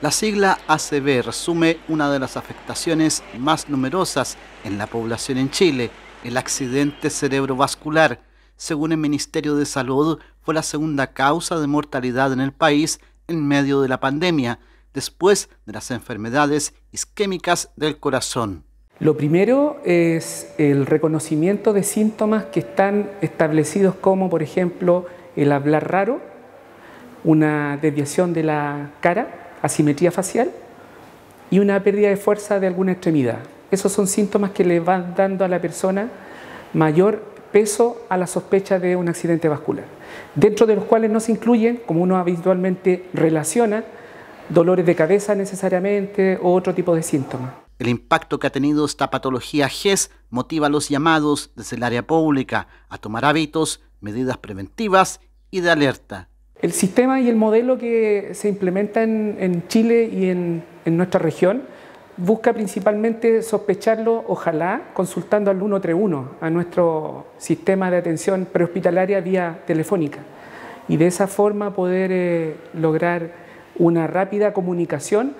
La sigla ACV resume una de las afectaciones más numerosas en la población en Chile, el accidente cerebrovascular. Según el Ministerio de Salud, fue la segunda causa de mortalidad en el país en medio de la pandemia, después de las enfermedades isquémicas del corazón. Lo primero es el reconocimiento de síntomas que están establecidos como, por ejemplo, el hablar raro, una desviación de la cara, asimetría facial y una pérdida de fuerza de alguna extremidad. Esos son síntomas que le van dando a la persona mayor peso a la sospecha de un accidente vascular, dentro de los cuales no se incluyen, como uno habitualmente relaciona, dolores de cabeza necesariamente o otro tipo de síntomas. El impacto que ha tenido esta patología GES motiva a los llamados desde el área pública a tomar hábitos, medidas preventivas y de alerta. El sistema y el modelo que se implementa en, Chile y en, nuestra región busca principalmente sospecharlo, ojalá, consultando al 131, a nuestro sistema de atención prehospitalaria vía telefónica. Y de esa forma poder eh, lograr una rápida comunicación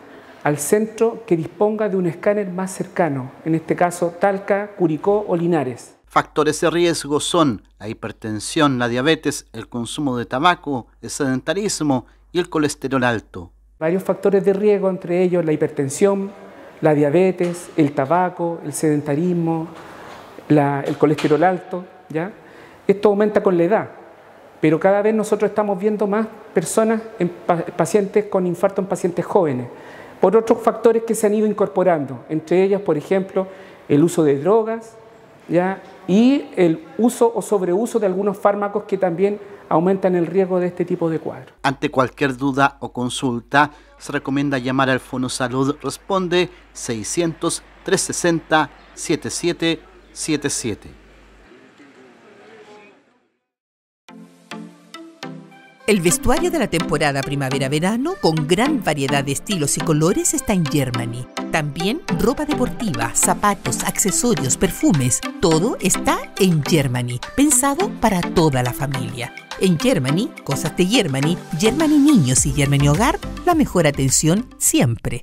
al centro que disponga de un escáner más cercano, en este caso Talca, Curicó o Linares. Factores de riesgo son la hipertensión, la diabetes, el consumo de tabaco, el sedentarismo y el colesterol alto. Varios factores de riesgo, entre ellos la hipertensión, la diabetes, el tabaco, el sedentarismo, el colesterol alto. ¿ya? Esto aumenta con la edad, pero cada vez nosotros estamos viendo más personas, en pacientes con infarto en pacientes jóvenes, por otros factores que se han ido incorporando, entre ellas, por ejemplo, el uso de drogas, ¿ya? y el uso o sobreuso de algunos fármacos que también aumentan el riesgo de este tipo de cuadros. Ante cualquier duda o consulta, se recomienda llamar al Fono Salud Responde 600 360 7777. El vestuario de la temporada primavera-verano con gran variedad de estilos y colores está en Germany. También ropa deportiva, zapatos, accesorios, perfumes, todo está en Germany, pensado para toda la familia. En Germany, cosas de Germany, Germany Niños y Germany Hogar, la mejor atención siempre.